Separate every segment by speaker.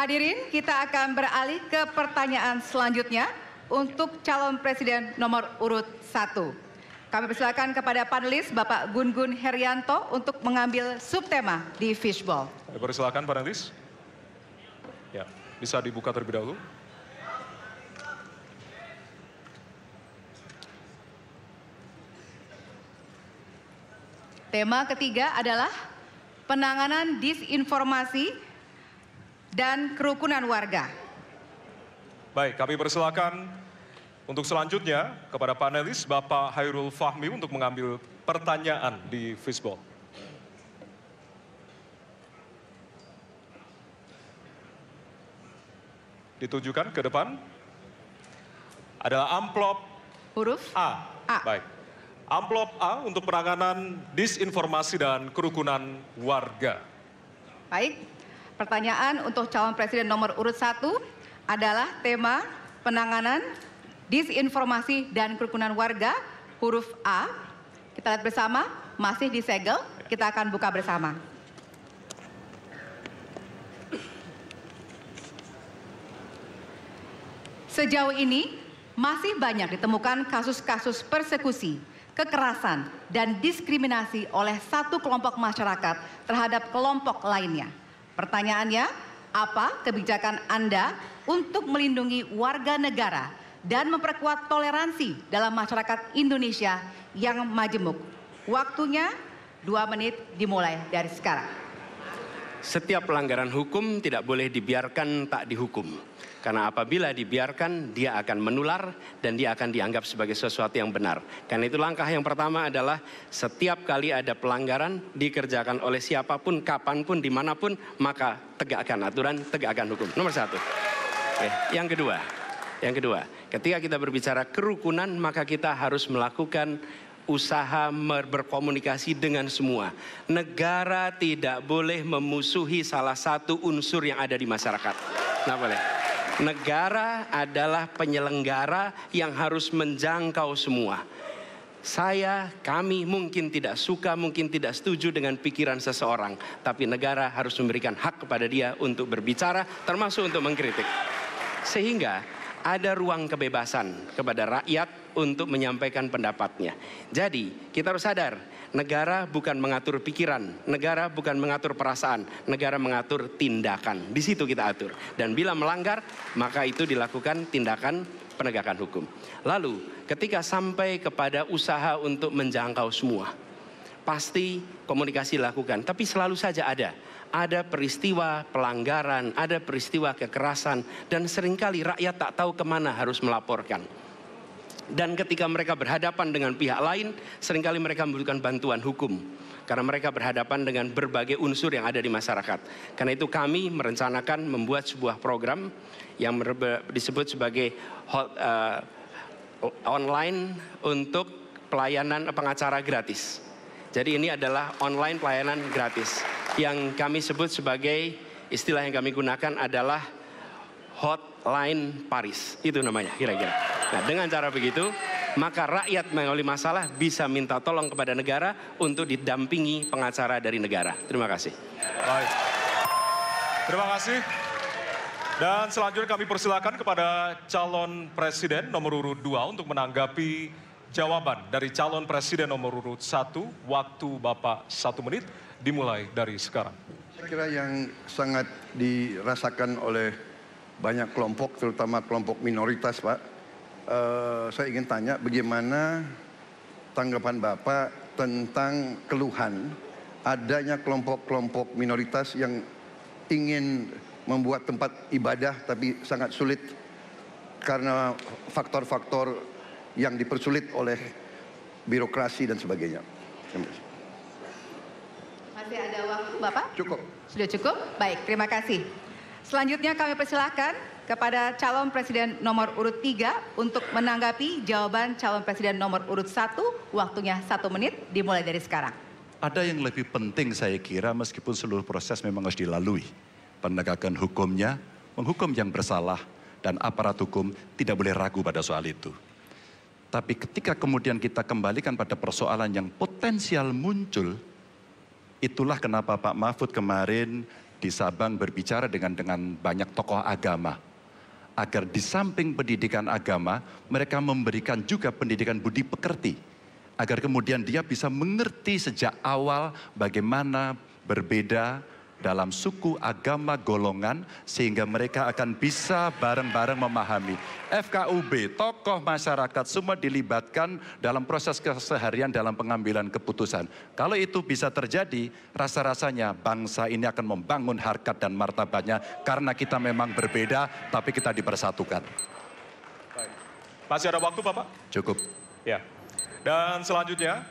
Speaker 1: Hadirin, kita akan beralih ke pertanyaan selanjutnya untuk calon presiden nomor urut 1. Kami persilakan kepada panelis Bapak Gun Gun Herianto untuk mengambil subtema di fishball.
Speaker 2: Kami persilakan panelis. Ya, bisa dibuka terlebih dahulu.
Speaker 1: Tema ketiga adalah penanganan disinformasi dan kerukunan warga.
Speaker 2: Baik, kami persilakan untuk selanjutnya kepada panelis Bapak Hairul Fahmi untuk mengambil pertanyaan di fishball. Ditujukan ke depan adalah amplop
Speaker 1: Huruf
Speaker 2: A.
Speaker 1: A.
Speaker 2: Baik. Amplop A untuk penanganan disinformasi dan kerukunan warga.
Speaker 1: Baik, pertanyaan untuk calon presiden nomor urut satu adalah tema penanganan disinformasi dan kerukunan warga huruf A. Kita lihat bersama, masih disegel, kita akan buka bersama. Sejauh ini masih banyak ditemukan kasus-kasus persekusi, kekerasan, dan diskriminasi oleh satu kelompok masyarakat terhadap kelompok lainnya. Pertanyaannya, apa kebijakan Anda untuk melindungi warga negara dan memperkuat toleransi dalam masyarakat Indonesia yang majemuk? Waktunya dua menit dimulai dari sekarang.
Speaker 3: Setiap pelanggaran hukum tidak boleh dibiarkan tak dihukum. Karena apabila dibiarkan, dia akan menular dan dia akan dianggap sebagai sesuatu yang benar. Karena itu langkah yang pertama adalah setiap kali ada pelanggaran dikerjakan oleh siapa pun, kapan pun, di mana pun, maka tegakkan aturan, tegakkan hukum. Nomor satu. Oke, yang kedua, yang kedua, ketika kita berbicara kerukunan, maka kita harus melakukan usaha berkomunikasi dengan semua. Negara tidak boleh memusuhi salah satu unsur yang ada di masyarakat. Nggak boleh. Negara adalah penyelenggara yang harus menjangkau semua. Saya, kami mungkin tidak suka, mungkin tidak setuju dengan pikiran seseorang, tapi negara harus memberikan hak kepada dia untuk berbicara, termasuk untuk mengkritik. Sehingga ada ruang kebebasan kepada rakyat untuk menyampaikan pendapatnya. Jadi, kita harus sadar, negara bukan mengatur pikiran, negara bukan mengatur perasaan, negara mengatur tindakan. Di situ kita atur. Dan bila melanggar, maka itu dilakukan tindakan penegakan hukum. Lalu, ketika sampai kepada usaha untuk menjangkau semua, pasti komunikasi dilakukan, tapi selalu saja ada ada peristiwa pelanggaran, ada peristiwa kekerasan, dan sering kali rakyat tak tahu ke mana harus melaporkan. Dan ketika mereka berhadapan dengan pihak lain, sering kali mereka membutuhkan bantuan hukum. Karena mereka berhadapan dengan berbagai unsur yang ada di masyarakat. Karena itu kami merencanakan membuat sebuah program yang disebut sebagai hot, uh, online untuk pelayanan pengacara gratis. Jadi ini adalah online pelayanan gratis yang kami sebut sebagai istilah yang kami gunakan adalah hotline Paris. Itu namanya kira-kira. Nah, dengan cara begitu, maka rakyat mengalami masalah bisa minta tolong kepada negara untuk didampingi pengacara dari negara. Terima kasih.
Speaker 2: Baik. Terima kasih. Dan selanjutnya kami persilakan kepada calon presiden nomor urut 2 untuk menanggapi jawaban dari calon presiden nomor urut 1 waktu Bapak satu menit dimulai dari sekarang?
Speaker 4: Saya kira yang sangat dirasakan oleh banyak kelompok, terutama kelompok minoritas, Pak. Uh, saya ingin tanya bagaimana tanggapan Bapak tentang keluhan adanya kelompok-kelompok minoritas yang ingin membuat tempat ibadah tapi sangat sulit karena faktor-faktor yang dipersulit oleh birokrasi dan sebagainya. Terima kasih.
Speaker 1: Masih ada waktu Bapak?
Speaker 4: Cukup.
Speaker 1: Sudah cukup? Baik, terima kasih. Selanjutnya kami persilahkan kepada calon presiden nomor urut 3 untuk menanggapi jawaban calon presiden nomor urut 1. Waktunya satu menit dimulai dari sekarang.
Speaker 5: Ada yang lebih penting saya kira meskipun seluruh proses memang harus dilalui. Penegakan hukumnya, menghukum yang bersalah, dan aparat hukum tidak boleh ragu pada soal itu. Tapi ketika kemudian kita kembalikan pada persoalan yang potensial muncul Itulah kenapa Pak Mahfud kemarin di Sabang berbicara dengan dengan banyak tokoh agama. Agar di samping pendidikan agama mereka memberikan juga pendidikan budi pekerti. Agar kemudian dia bisa mengerti sejak awal bagaimana berbeda dalam suku, agama, golongan sehingga mereka akan bisa bareng-bareng memahami. FKUB, tokoh masyarakat semua dilibatkan dalam proses keseharian dalam pengambilan keputusan. Kalau itu bisa terjadi, rasa-rasanya bangsa ini akan membangun harkat dan martabatnya karena kita memang berbeda tapi kita dipersatukan.
Speaker 2: Masih ada waktu Bapak?
Speaker 5: Cukup.
Speaker 2: Ya. Dan selanjutnya,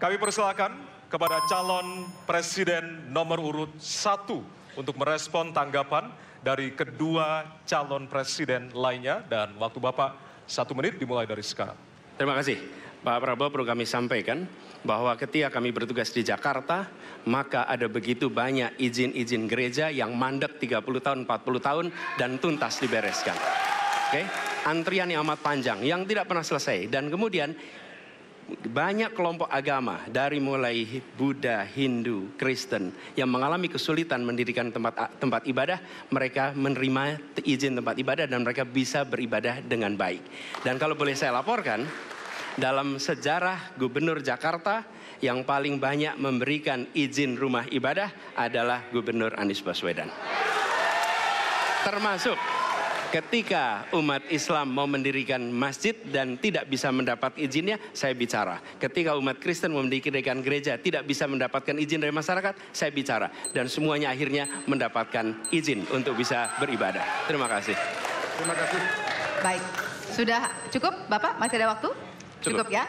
Speaker 2: kami persilakan kepada calon presiden nomor urut satu untuk merespon tanggapan dari kedua calon presiden lainnya dan waktu Bapak satu menit dimulai dari sekarang.
Speaker 3: Terima kasih. Pak Prabowo perlu kami sampaikan bahwa ketika kami bertugas di Jakarta, maka ada begitu banyak izin-izin gereja yang mandek 30 tahun, 40 tahun dan tuntas dibereskan. Oke, antrian yang amat panjang yang tidak pernah selesai dan kemudian banyak kelompok agama dari mulai Buddha, Hindu, Kristen yang mengalami kesulitan mendirikan tempat tempat ibadah, mereka menerima izin tempat ibadah dan mereka bisa beribadah dengan baik. Dan kalau boleh saya laporkan, dalam sejarah Gubernur Jakarta yang paling banyak memberikan izin rumah ibadah adalah Gubernur Anies Baswedan. Termasuk Ketika umat Islam mau mendirikan masjid dan tidak bisa mendapat izinnya, saya bicara. Ketika umat Kristen mau mendirikan gereja tidak bisa mendapatkan izin dari masyarakat, saya bicara. Dan semuanya akhirnya mendapatkan izin untuk bisa beribadah. Terima kasih.
Speaker 4: Terima kasih.
Speaker 1: Baik, sudah cukup Bapak? Masih ada waktu?
Speaker 3: Cukup.
Speaker 1: cukup ya?